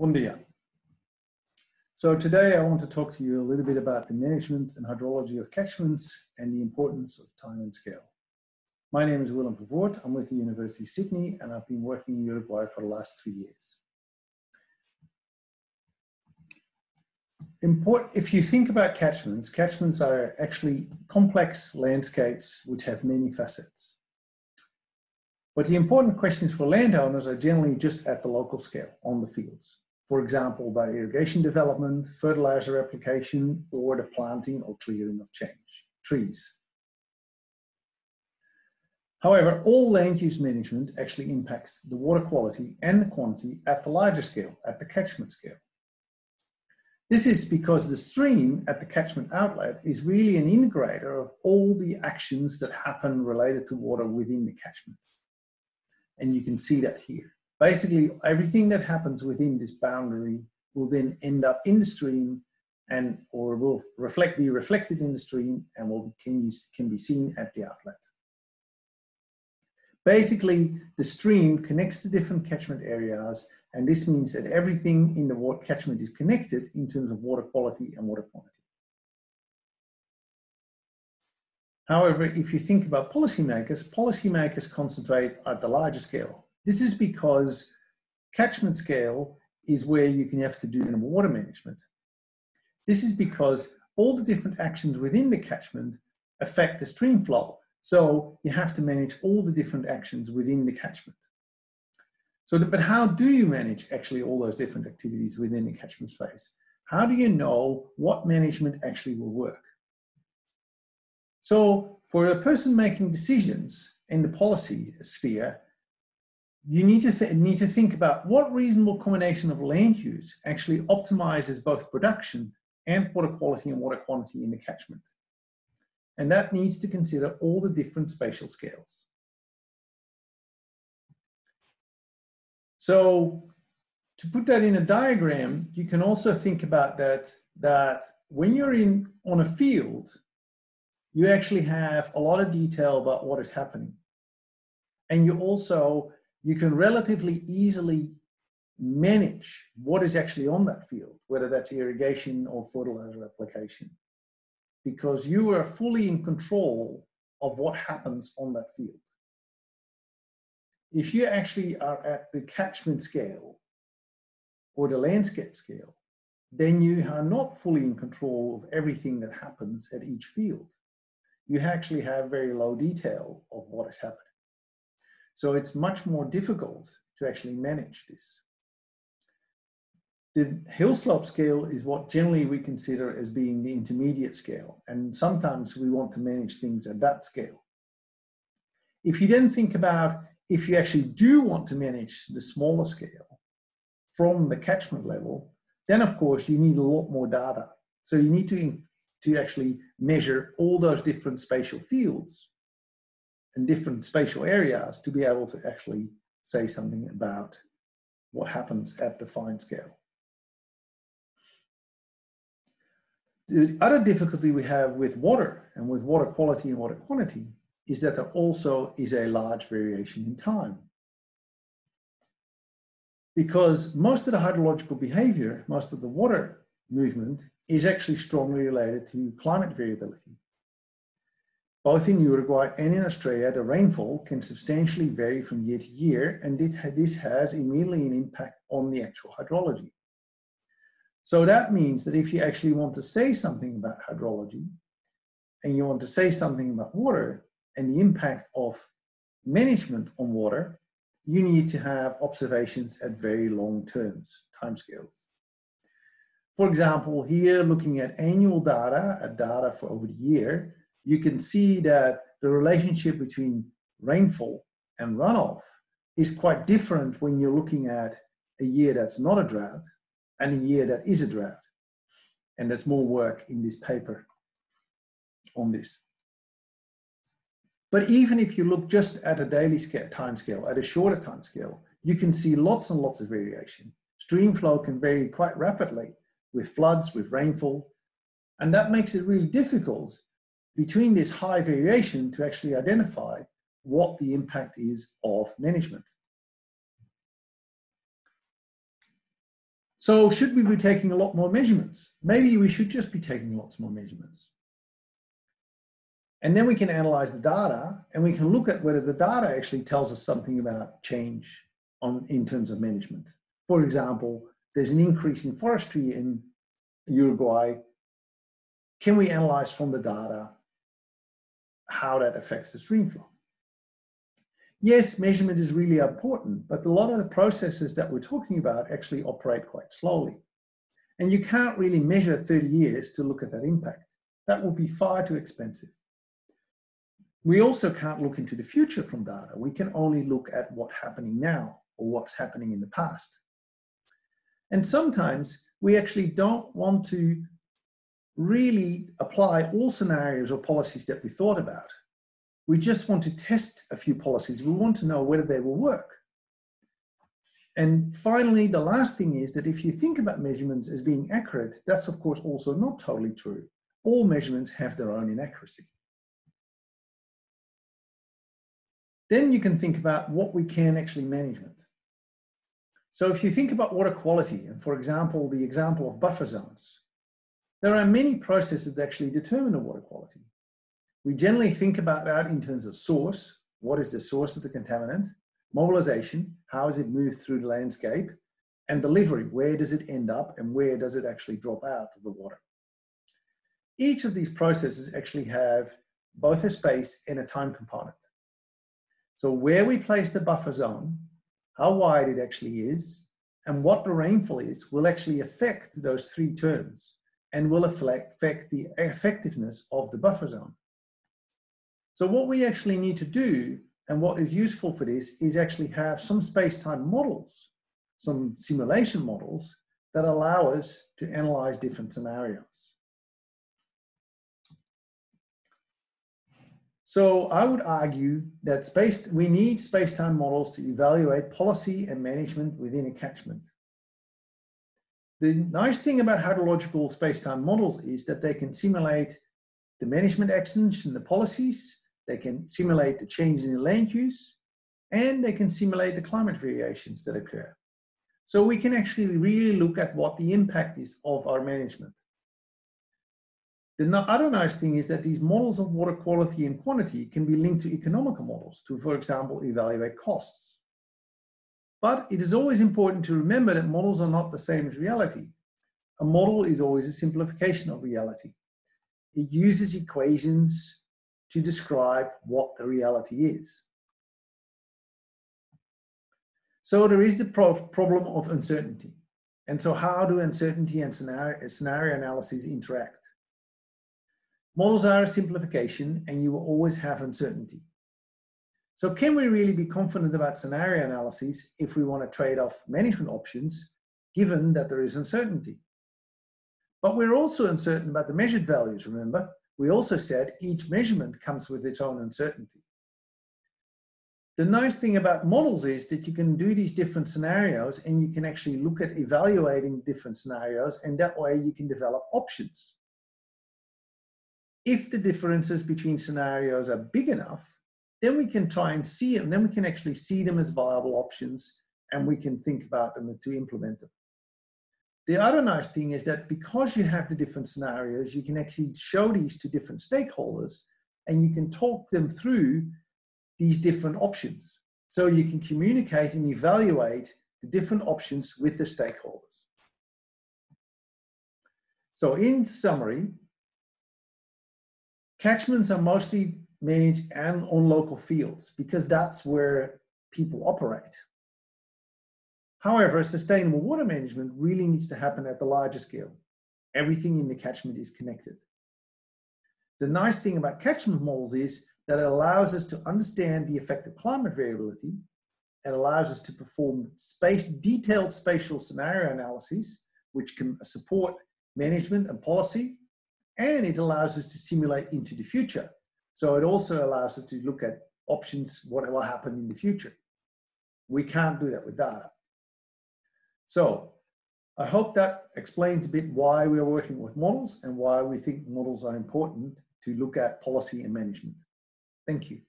Dia. So today I want to talk to you a little bit about the management and hydrology of catchments and the importance of time and scale. My name is Willem Vervoort. I'm with the University of Sydney and I've been working in Uruguay for the last three years. Import, if you think about catchments, catchments are actually complex landscapes which have many facets. But the important questions for landowners are generally just at the local scale on the fields for example, by irrigation development, fertilizer application, or the planting or clearing of change, trees. However, all land use management actually impacts the water quality and the quantity at the larger scale, at the catchment scale. This is because the stream at the catchment outlet is really an integrator of all the actions that happen related to water within the catchment. And you can see that here basically everything that happens within this boundary will then end up in the stream and or will reflect be reflected in the stream and will can, can be seen at the outlet. Basically, the stream connects the different catchment areas, and this means that everything in the catchment is connected in terms of water quality and water quantity. However, if you think about policymakers, policymakers concentrate at the larger scale. This is because catchment scale is where you can have to do water management. This is because all the different actions within the catchment affect the stream flow. So you have to manage all the different actions within the catchment. So, but how do you manage actually all those different activities within the catchment space? How do you know what management actually will work? So for a person making decisions in the policy sphere, you need to need to think about what reasonable combination of land use actually optimizes both production and water quality and water quantity in the catchment. And that needs to consider all the different spatial scales. So to put that in a diagram, you can also think about that, that when you're in on a field, you actually have a lot of detail about what is happening. And you also you can relatively easily manage what is actually on that field, whether that's irrigation or fertilizer application, because you are fully in control of what happens on that field. If you actually are at the catchment scale or the landscape scale, then you are not fully in control of everything that happens at each field. You actually have very low detail of what is happening. So it's much more difficult to actually manage this. The hill slope scale is what generally we consider as being the intermediate scale. And sometimes we want to manage things at that scale. If you then think about if you actually do want to manage the smaller scale from the catchment level, then of course you need a lot more data. So you need to, to actually measure all those different spatial fields in different spatial areas to be able to actually say something about what happens at the fine scale. The other difficulty we have with water and with water quality and water quantity is that there also is a large variation in time. Because most of the hydrological behavior, most of the water movement is actually strongly related to climate variability. Both in Uruguay and in Australia, the rainfall can substantially vary from year to year, and this has immediately an impact on the actual hydrology. So that means that if you actually want to say something about hydrology, and you want to say something about water and the impact of management on water, you need to have observations at very long terms, timescales. For example, here looking at annual data, at data for over the year, you can see that the relationship between rainfall and runoff is quite different when you're looking at a year that's not a drought and a year that is a drought. And there's more work in this paper on this. But even if you look just at a daily scale, time scale, at a shorter time scale, you can see lots and lots of variation. Stream flow can vary quite rapidly with floods, with rainfall, and that makes it really difficult between this high variation to actually identify what the impact is of management. So should we be taking a lot more measurements? Maybe we should just be taking lots more measurements. And then we can analyze the data and we can look at whether the data actually tells us something about change on, in terms of management. For example, there's an increase in forestry in Uruguay. Can we analyze from the data how that affects the stream flow? yes, measurement is really important, but a lot of the processes that we're talking about actually operate quite slowly. And you can't really measure 30 years to look at that impact. That would be far too expensive. We also can't look into the future from data. We can only look at what's happening now or what's happening in the past. And sometimes we actually don't want to really apply all scenarios or policies that we thought about we just want to test a few policies. We want to know whether they will work. And finally, the last thing is that if you think about measurements as being accurate, that's of course also not totally true. All measurements have their own inaccuracy. Then you can think about what we can actually management. So if you think about water quality, and for example, the example of buffer zones, there are many processes that actually determine the water quality. We generally think about that in terms of source. What is the source of the contaminant? Mobilization, how is it moved through the landscape? And delivery, where does it end up and where does it actually drop out of the water? Each of these processes actually have both a space and a time component. So where we place the buffer zone, how wide it actually is, and what the rainfall is will actually affect those three terms and will affect the effectiveness of the buffer zone. So what we actually need to do and what is useful for this is actually have some space-time models, some simulation models that allow us to analyze different scenarios. So I would argue that space, we need space-time models to evaluate policy and management within a catchment. The nice thing about hydrological space-time models is that they can simulate the management actions and the policies they can simulate the changes in land use, and they can simulate the climate variations that occur. So we can actually really look at what the impact is of our management. The other nice thing is that these models of water quality and quantity can be linked to economical models to, for example, evaluate costs. But it is always important to remember that models are not the same as reality. A model is always a simplification of reality. It uses equations to describe what the reality is. So there is the pro problem of uncertainty. And so how do uncertainty and scenario, scenario analyses interact? Models are a simplification and you will always have uncertainty. So can we really be confident about scenario analyses if we want to trade off management options, given that there is uncertainty? But we're also uncertain about the measured values, remember? We also said each measurement comes with its own uncertainty. The nice thing about models is that you can do these different scenarios and you can actually look at evaluating different scenarios and that way you can develop options. If the differences between scenarios are big enough, then we can try and see them, then we can actually see them as viable options and we can think about them to implement them. The other nice thing is that because you have the different scenarios, you can actually show these to different stakeholders and you can talk them through these different options. So you can communicate and evaluate the different options with the stakeholders. So in summary, catchments are mostly managed and on local fields because that's where people operate. However, sustainable water management really needs to happen at the larger scale. Everything in the catchment is connected. The nice thing about catchment models is that it allows us to understand the effect of climate variability. It allows us to perform space, detailed spatial scenario analyses, which can support management and policy. And it allows us to simulate into the future. So it also allows us to look at options, what will happen in the future. We can't do that with data. So I hope that explains a bit why we are working with models and why we think models are important to look at policy and management. Thank you.